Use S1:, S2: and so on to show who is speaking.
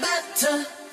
S1: better.